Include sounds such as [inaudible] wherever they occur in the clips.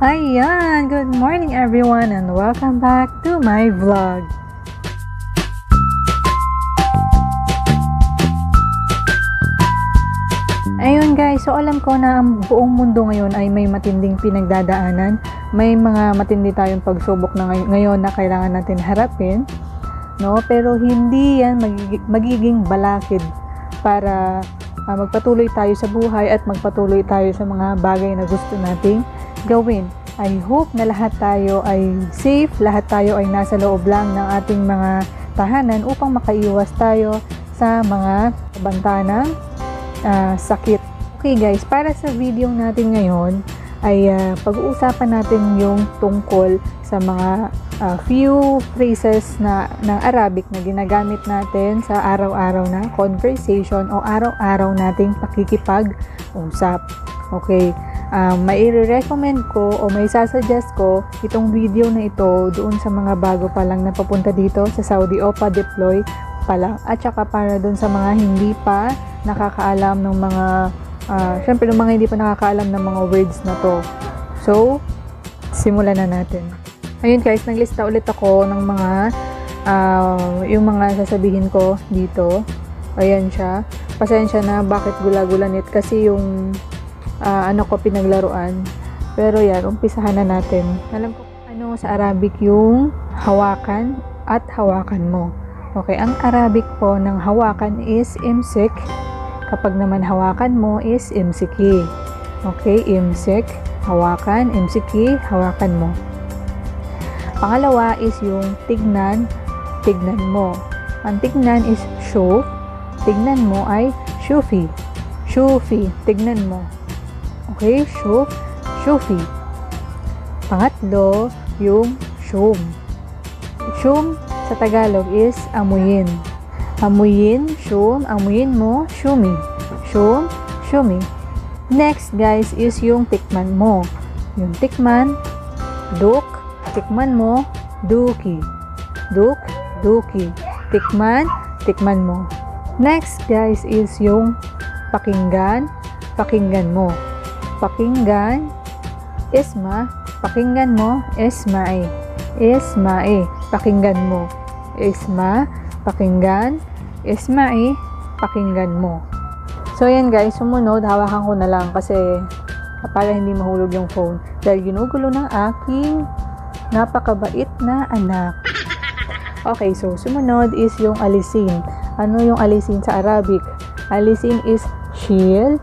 Ayan! Good morning everyone and welcome back to my vlog. Ayun guys, so alam ko na ang buong mundo ngayon ay may matinding pinagdadaanan. May mga matindi tayong pagsubok na ngay- ngayon na kailangan natin harapin. No? Pero hindi yan magiging, balakid para ah, magpatuloy tayo sa buhay at magpatuloy tayo sa mga bagay na gusto nating gawin. I hope na lahat tayo ay safe, lahat tayo ay nasa loob lang ng ating mga tahanan upang makaiwas tayo sa mga banta ng ah, sakit. Okay guys, para sa video natin ngayon ay ah, pag-uusapan natin yung tungkol sa mga ah, few phrases na ng Arabic na ginagamit natin sa araw-araw na conversation o araw-araw nating pakikipag-usap. Okay, um, may recommend ko o may sasuggest ko itong video na ito doon sa mga bago pa lang na papunta dito sa Saudi o pa-deploy pa lang at saka para doon sa mga hindi pa nakakaalam ng mga uh, syempre ng mga hindi pa nakakaalam ng mga words na to. So, simulan na natin. Ayun guys, naglista ulit ako ng mga uh, yung mga sasabihin ko dito. Ayan siya. Pasensya na bakit gula-gulanit kasi yung uh, ano ko pinaglaruan. Pero yan, umpisahan na natin. Alam ko ano sa Arabic yung hawakan at hawakan mo. Okay, ang Arabic po ng hawakan is imsik. Kapag naman hawakan mo is imsiki. Okay, imsik, hawakan, imsiki, hawakan mo. Pangalawa is yung tignan, tignan mo. Ang tignan is shuf, tignan mo ay shufi. Shufi, tignan mo. Okay, shuf, shufi. Pangatlo, yung shum. Shum sa Tagalog is amuyin. Amuyin, shum, amuyin mo, shumi. Shum, shumi. Next, guys, is yung tikman mo. Yung tikman, duk, tikman mo, duki. Duk, duki. Tikman, tikman mo. Next, guys, is yung pakinggan, pakinggan mo. Pakinggan, isma, pakinggan mo, ismae. Ismae, pakinggan mo. Isma, pakinggan, ismae, pakinggan mo. So, yan guys, sumunod, hawakan ko na lang kasi para hindi mahulog yung phone. Dahil ginugulo ng aking napakabait na anak. Okay, so sumunod is yung alisin. Ano yung alisin sa Arabic? Alisin is shil.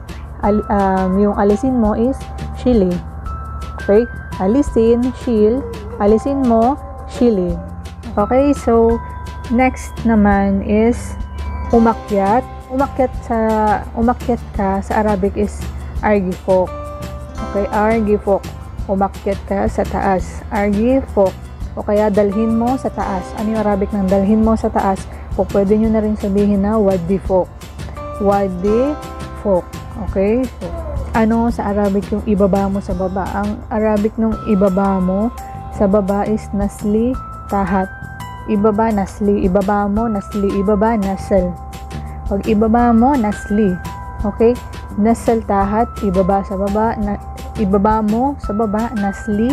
Um, yung alisin mo is shili. Okay? Alisin, shil. Alisin mo, shili. Okay, so next naman is umakyat. Umakyat sa umakyat ka sa Arabic is argifok. Okay, argifok. Umakyat ka sa taas. Argifok. O kaya dalhin mo sa taas. Ano yung Arabic ng dalhin mo sa taas? O pwede nyo na rin sabihin na wadifok. Wadifok. Okay? So, ano sa Arabic yung ibaba mo sa baba? Ang Arabic nung ibaba mo sa baba is nasli tahat. Ibaba nasli. Ibaba mo nasli. Ibaba nasal. Pag ibaba mo nasli. Okay? Nasal tahat. Ibaba sa baba. Na, ibaba mo sa baba nasli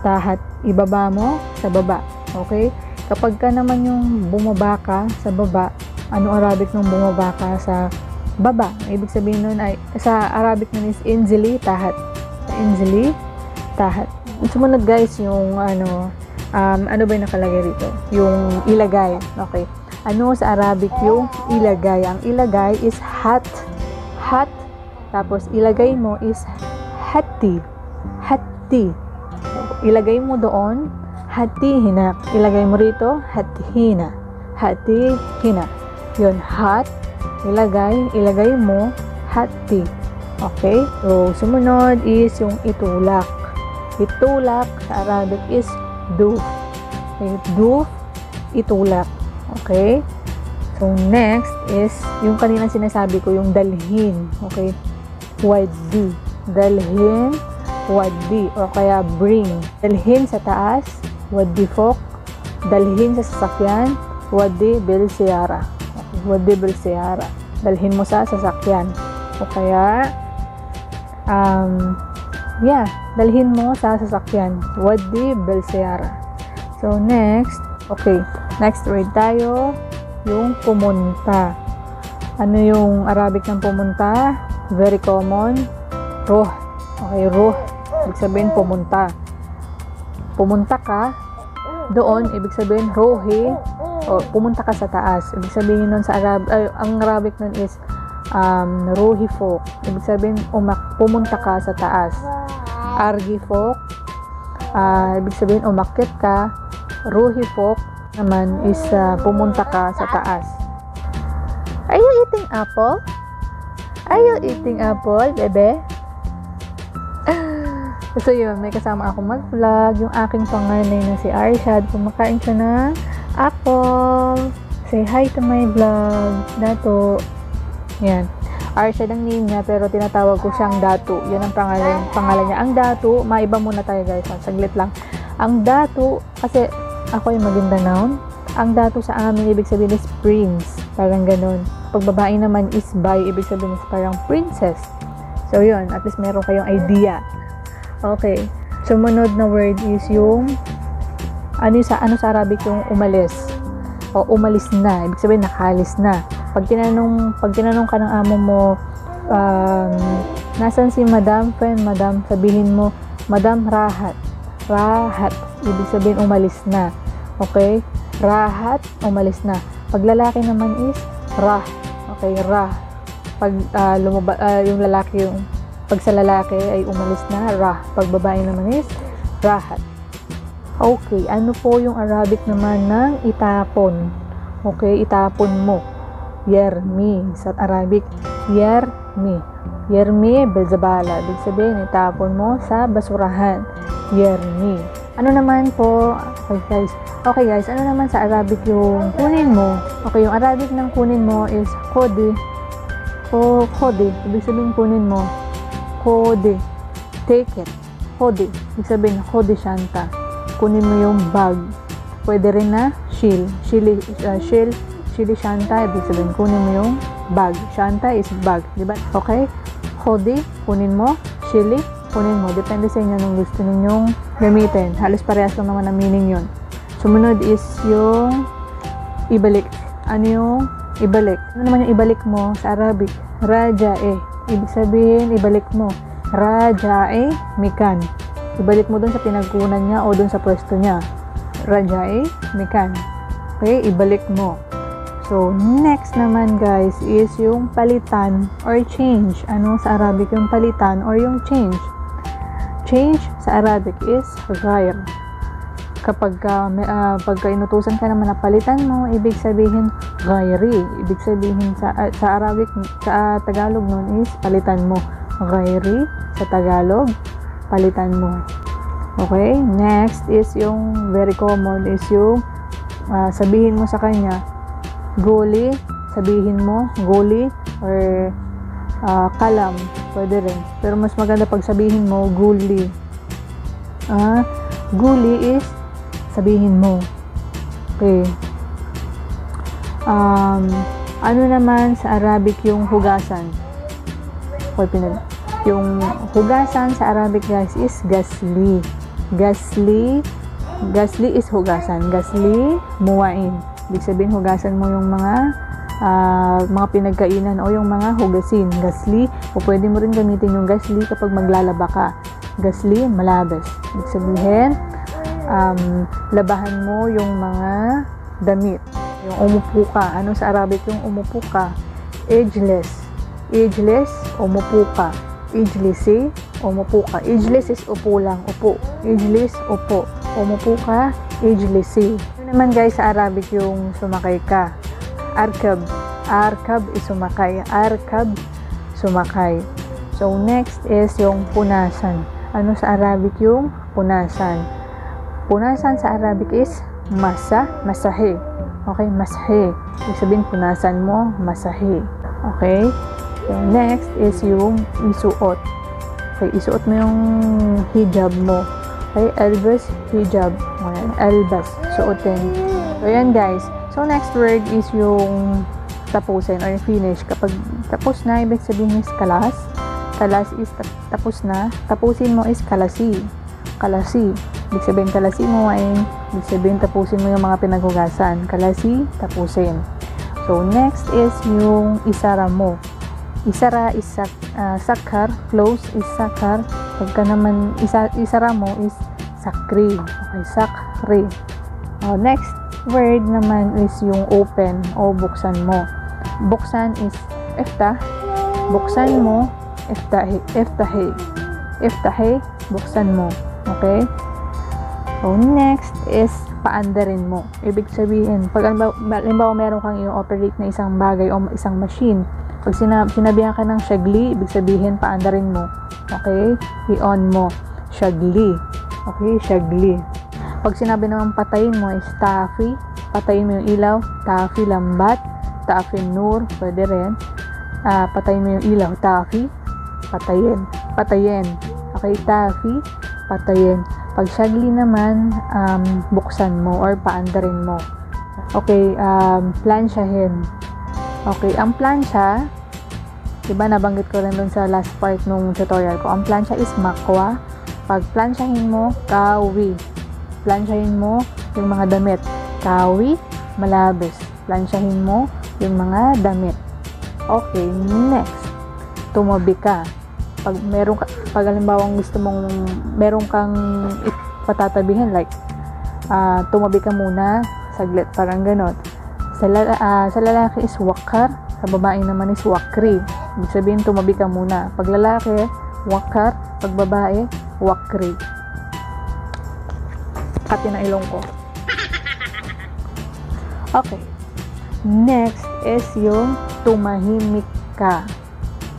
tahat. Ibaba mo sa baba. Okay? Kapag ka naman yung bumaba ka sa baba, ano Arabic nung bumaba ka sa baba? Ibig sabihin nun ay, sa Arabic nun is inzili tahat. Inzili tahat. Sumunod guys yung ano, um, ano ba yung nakalagay rito? Yung ilagay. Okay. Ano sa Arabic yung ilagay? Ang ilagay is hat. Hat. Tapos ilagay mo is hati. Hati. Ilagay mo doon hati hina. Ilagay mo rito hati hina. Hati hina. Yun, hat. Ilagay. Ilagay mo hati. Okay? So, sumunod is yung itulak. Itulak sa Arabic is duf. Okay, duf, itulak. Okay? So, next is yung kanina sinasabi ko, yung dalhin. Okay? Wadi. Dalhin, wadi. O kaya bring. Dalhin sa taas, wadi fok. Dalhin sa sasakyan, wadi bil siyara. Okay, wadi bil siyara. Dalhin mo sa sasakyan. O kaya, um, yeah, dalhin mo sa sasakyan. Wadi Belsayara. So, next, okay, next word tayo, yung pumunta. Ano yung Arabic ng pumunta? Very common. Ruh. Okay, ruh. Ibig sabihin, pumunta. Pumunta ka, doon, ibig sabihin, ruhi, o pumunta ka sa taas. Ibig sabihin nun sa Arab, ay, ang Arabic nun is um, ruhi folk. Ibig sabihin, umak, pumunta ka sa taas. Argi folk, uh, ibig sabihin, umakit ka. Ruhi folk naman is uh, pumunta ka sa taas. Are you eating apple? Are you eating apple, bebe? [laughs] so yun, may kasama ako mag-vlog. Yung aking panganay na si Arshad, kumakain siya ng apple. Say hi to my vlog. Dato. Yan. Arshad ang name niya, pero tinatawag ko siyang Datu. Yan ang pangalan, pangalan niya. Ang Datu, maiba muna tayo guys. Saglit lang. Ang Datu, kasi ako yung maganda noun. Ang Datu sa amin, ibig sabihin is prince. Parang ganun. Pag babae naman is by, ibig sabihin is parang princess. So, yun. At least meron kayong idea. Okay. Sumunod na word is yung ano sa ano sa Arabic yung umalis. O umalis na. Ibig sabihin nakalis na. Pag tinanong pag tinanong ka ng amo mo um, nasan si Madam friend, Madam, sabihin mo Madam Rahat. Rahat. Ibig sabihin umalis na. Okay? Rahat, umalis na. Pag lalaki naman is rah. Okay, rah. Pag uh, lumaba, uh, yung lalaki yung pag sa lalaki ay umalis na rah. Pag babae naman is rahat. Okay, ano po yung Arabic naman ng itapon? Okay, itapon mo. Yermi sa Arabic. Yermi. Yermi belzabala. Ibig sabihin, itapon mo sa basurahan. Yermi. Ano naman po, okay guys, okay guys, ano naman sa Arabic yung kunin mo? Okay, yung Arabic ng kunin mo is kodi. O kodi. Ibig sabihin kunin mo. Kodi. Take it. Kodi. Ibig sabihin, kodi shanta kunin mo yung bag. Pwede rin na shield. Shili, uh, shield, shili shanta, ibig sabihin kunin mo yung bag. Shanta is bag, di ba? Okay? Hodi, kunin mo. Shili, kunin mo. Depende sa inyo nung gusto ninyong gamitin. Halos parehas lang naman ang meaning yun. Sumunod is yung ibalik. Ano yung ibalik? Ano naman yung ibalik mo sa Arabic? Raja eh. Ibig sabihin, ibalik mo. Raja eh, mikan ibalik mo dun sa pinagkunan niya o dun sa pwesto niya. Rajai, Mikan. Okay, ibalik mo. So, next naman guys is yung palitan or change. Ano sa Arabic yung palitan or yung change? Change sa Arabic is ghair. Kapag uh, may, uh, pagka inutusan ka naman na palitan mo, ibig sabihin ghairi. Ibig sabihin sa, uh, sa Arabic, sa uh, Tagalog nun is palitan mo. Ghairi sa Tagalog, palitan mo. Okay? Next is yung very common is yung uh, sabihin mo sa kanya guli, sabihin mo guli or uh, kalam, pwede rin. Pero mas maganda pag sabihin mo guli. Ah, uh, guli is sabihin mo. Okay. Um, ano naman sa Arabic yung hugasan? Okay, pinag yung hugasan sa Arabic guys is gasli. Gasli, gasli is hugasan. Gasli, muwain. Ibig sabihin hugasan mo yung mga uh, mga pinagkainan o yung mga hugasin. Gasli, o pwede mo rin gamitin yung gasli kapag maglalaba ka. Gasli, malabas. Ibig sabihin, um, labahan mo yung mga damit. Yung umupo ka. Ano sa Arabic yung umupo ka? Ageless. Ageless, umupo ka Ijlisi, umupo ka. Ijlis is upo lang, upo. Ijlis, upo. Umupo ka, ijlisi. Ito naman guys sa Arabic yung sumakay ka. Arkab. Arkab is sumakay. Arkab, sumakay. So, next is yung punasan. Ano sa Arabic yung punasan? Punasan sa Arabic is masa, masahe. Okay, masahe. Ibig sabihin, punasan mo, masahe. Okay? So, next is yung isuot. Okay, isuot mo yung hijab mo. Okay, elbas, hijab. Okay, elbas, suotin. So, yan guys. So, next word is yung tapusin or finish. Kapag tapos na, ibig sabihin is kalas. Kalas is tapos na. Tapusin mo is kalasi. Kalasi. Ibig sabihin kalasi mo ay ibig sabihin tapusin mo yung mga pinaghugasan. Kalasi, tapusin. So, next is yung isara mo. Isara is uh, sakar. Close is sakar. Pagka naman isa, isara mo is sakri. Okay, sakri. Oh, next word naman is yung open o buksan mo. Buksan is efta. Buksan mo, eftahe. Eftahe. Eftahe, buksan mo. Okay? So, next is paandarin mo. Ibig sabihin, pag halimbawa meron kang i-operate na isang bagay o isang machine, pag sinab sinabihan ka ng shagli, ibig sabihin paandarin mo. Okay? I-on mo. Shagli. Okay? Shagli. Pag sinabi naman patayin mo is tafi. Patayin mo yung ilaw. Tafi lambat. Tafi nur. Pwede rin. Uh, patayin mo yung ilaw. Tafi. Patayin. Patayin. Okay? Tafi. Patayin. Pag shagli naman, um, buksan mo or paandarin mo. Okay, um, plansyahin. Okay, ang plancha, diba nabanggit ko rin dun sa last part nung tutorial ko, ang plancha is makwa. Pag plansyahin mo, kawi. Plansyahin mo yung mga damit. Kawi, malabis. Plansyahin mo yung mga damit. Okay, next. Tumabi ka. Pag meron ka, pag halimbawa gusto mong meron kang patatabihin like uh, tumabi ka muna saglit parang ganon sa, uh, sa lalaki is wakar, sa babae naman is wakri. Ibig sabihin, tumabi ka muna. Pag lalaki, wakar, pag babae, wakri. Kati na ilong ko. [laughs] Okay. Next is yung tumahimik ka.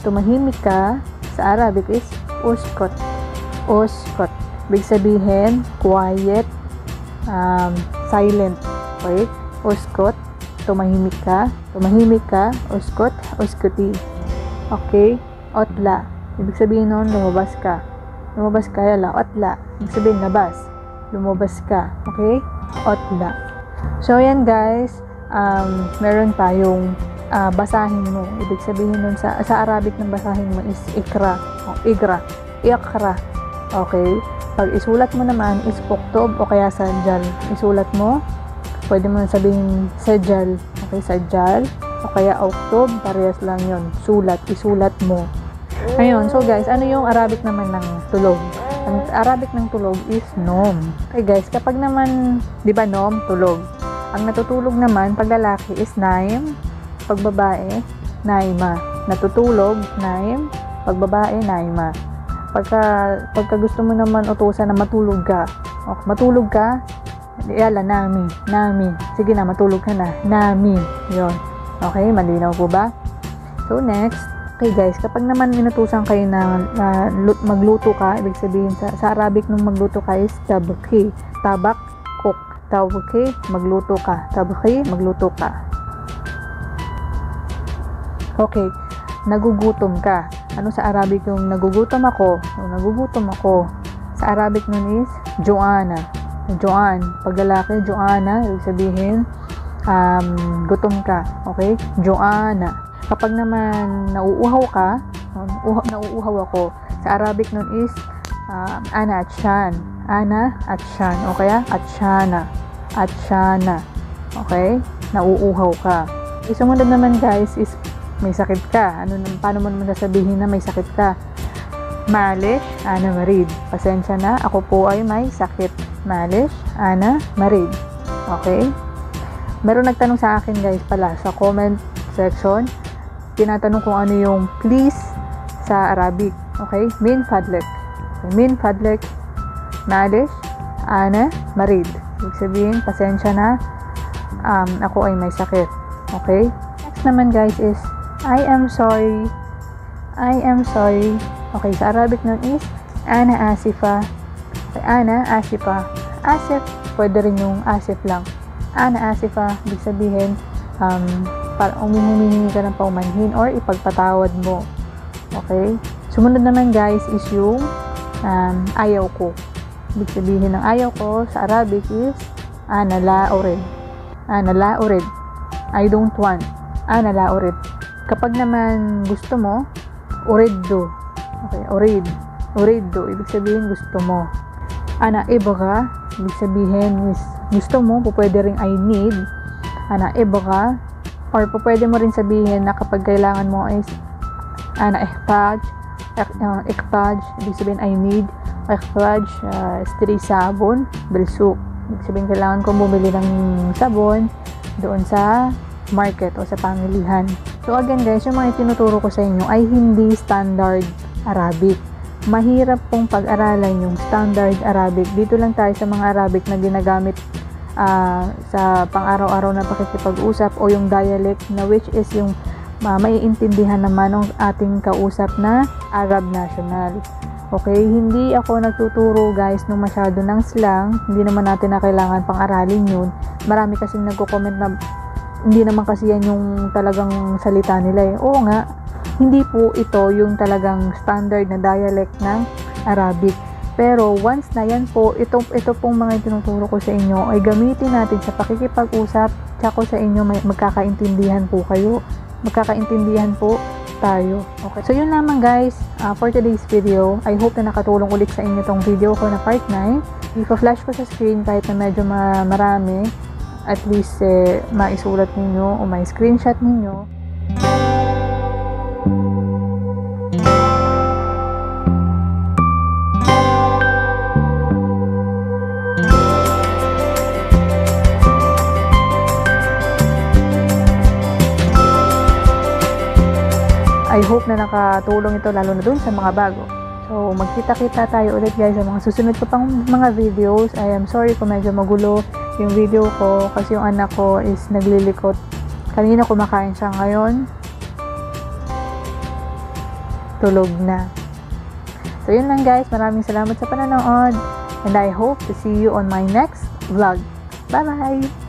Tumahimik ka, sa Arabic is uskot. Uskot. Ibig sabihin, quiet, um, silent. Wait, uskot tumahimik ka, tumahimik ka, uskot, uskuti. Okay? Otla. Ibig sabihin nun, lumabas ka. Lumabas ka, yala, otla. Ibig sabihin, labas. Lumabas ka. Okay? Otla. So, yan guys. Um, meron tayong uh, basahin mo. Ibig sabihin nun, sa, sa Arabic ng basahin mo is ikra. O, igra. Iakra. Okay? Pag isulat mo naman is uktob o kaya sanjal. Isulat mo pwede mo sabihin sajal, okay, sajal, o kaya oktob, parehas lang yon sulat, isulat mo. Ayun, so guys, ano yung Arabic naman ng tulog? Ang Arabic ng tulog is nom. Okay guys, kapag naman, di ba nom, tulog. Ang natutulog naman, pag lalaki is naim, pag babae, naima. Natutulog, naim, pag babae, naima. Pagka, pagka gusto mo naman utusan na matulog ka, o, matulog ka, Yala, nami. Nami. Sige na, matulog ka na. Nami. yon Okay, malinaw po ba? So, next. Okay guys, kapag naman inutusan kayo na, na magluto ka, ibig sabihin sa, sa Arabic nung magluto ka is tabki. Tabak, cook. Tabki, magluto ka. Tabki, magluto ka. Okay, nagugutom ka. Ano sa Arabic yung nagugutom ako? Yung nagugutom ako. Sa Arabic nun is Joanna. Joan. Pag lalaki, Joanna, ibig sabihin, um, gutom ka. Okay? Joanna. Kapag naman nauuhaw ka, uh, nauuhaw ako, sa Arabic nun is uh, Ana at Shan. Ana at Shan. O kaya Atshana. Atshana. Okay? Nauuhaw ka. Isumunod naman guys is may sakit ka. Ano, paano mo naman sasabihin na may sakit ka? Malish, Ana Marid. Pasensya na, ako po ay may sakit. Malish, Ana Marid. Okay? Meron nagtanong sa akin guys pala sa comment section. Tinatanong kung ano yung please sa Arabic. Okay? Min Fadlek. Okay, min Fadlek, Malish, Ana Marid. Ibig sabihin, pasensya na, um, ako ay may sakit. Okay? Next naman guys is, I am sorry. I am sorry. Okay, sa Arabic nun is, Ana Asifa. Okay, Ana Asifa. Asif, pwede rin yung asif lang. Ana Asifa, ibig sabihin, um, para humihingi ka ng paumanhin or ipagpatawad mo. Okay? Sumunod naman guys is yung um, ayaw ko. Ibig sabihin ng ayaw ko sa Arabic is ana la urid. Ana la urid. I don't want. Ana la urid. Kapag naman gusto mo, uriddo. Okay, urid. Urido, ibig sabihin gusto mo. Ana ibaga, ibig sabihin gusto mo, po pwede ring I need. Ana ibaga, or po pwede mo rin sabihin na kapag kailangan mo is ana ihtaj, ihtaj, ibig sabihin I need. Ihtaj, uh, istri sabon, bilsuk. Ibig sabihin kailangan ko bumili ng sabon doon sa market o sa pamilihan. So again guys, yung mga tinuturo ko sa inyo ay hindi standard Arabic. Mahirap pong pag-aralan yung standard Arabic. Dito lang tayo sa mga Arabic na ginagamit ah, sa pang-araw-araw na pakikipag-usap o yung dialect na which is yung uh, maiintindihan naman ng ating kausap na Arab national. Okay, hindi ako nagtuturo guys ng masyado ng slang. Hindi naman natin na kailangan pang-aralin yun. Marami kasing nagko-comment na hindi naman kasi yan yung talagang salita nila eh. Oo nga, hindi po ito yung talagang standard na dialect ng Arabic. Pero once na yan po, ito, ito pong mga tinuturo ko sa inyo ay gamitin natin sa pakikipag-usap tsaka sa inyo may magkakaintindihan po kayo. Magkakaintindihan po tayo. Okay. So yun lamang guys uh, for today's video. I hope na nakatulong ulit sa inyo tong video ko na part 9. Ipa-flash ko sa screen kahit na medyo ma- marami. At least eh, maisulat ninyo o may screenshot ninyo. I hope na nakatulong ito lalo na dun sa mga bago. So, magkita-kita tayo ulit guys sa mga susunod ko pang mga videos. I am sorry kung medyo magulo yung video ko kasi yung anak ko is naglilikot. Kanina kumakain siya ngayon. Tulog na. So, yun lang guys. Maraming salamat sa pananood. And I hope to see you on my next vlog. Bye-bye!